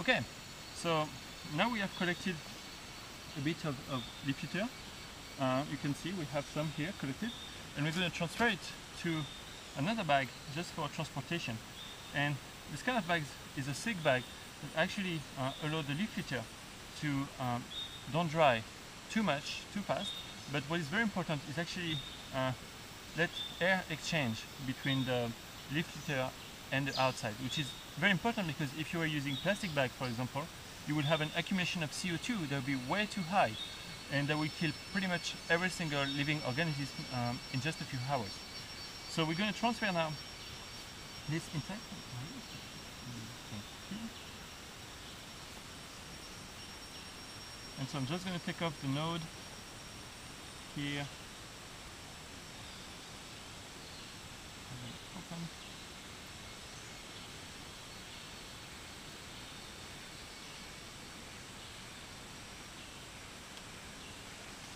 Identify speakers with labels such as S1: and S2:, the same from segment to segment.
S1: Okay, so now we have collected a bit of, of litter. Uh, you can see we have some here collected and we're going to transfer it to another bag just for transportation. And this kind of bag is a silk bag that actually uh, allow the litter to um, don't dry too much, too fast. But what is very important is actually uh, let air exchange between the leaf litter and the outside, which is very important because if you are using plastic bag, for example, you will have an accumulation of CO2 that will be way too high and that will kill pretty much every single living organism um, in just a few hours. So we're going to transfer now this inside. And so I'm just going to take off the node here. Open.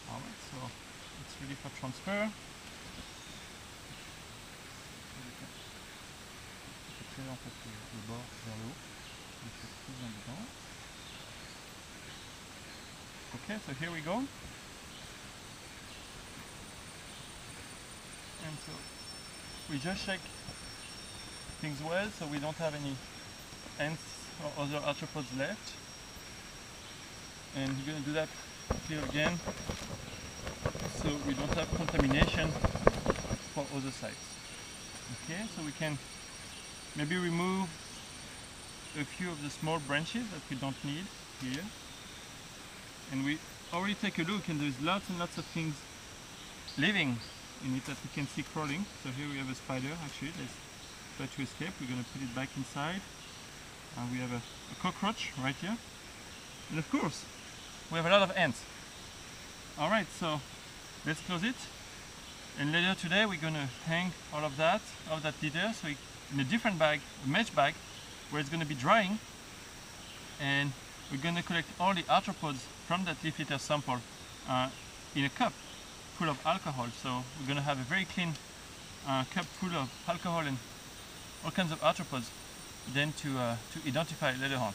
S1: Alright, so it's ready for transfer. en fait le, bord vers le haut, plus dedans. Okay, so here we go. And so we just shake things well so we don't have any ants or other arthropods left. And we're to do that here again so we don't have contamination for other sites. Okay, so we can maybe remove a few of the small branches that we don't need here. And we already take a look and there's lots and lots of things living in it that we can see crawling. So here we have a spider actually. Let's try to escape. We're going to put it back inside. And we have a, a cockroach right here. And of course we have a lot of ants. Alright so let's close it and later today we're going to hang all of that all of that litter so it, in a different bag a mesh bag where it's going to be drying and we're going to collect all the arthropods from that leaf litter sample uh, in a cup full of alcohol. So we're going to have a very clean uh, cup full of alcohol and all kinds of arthropods then to, uh, to identify later on.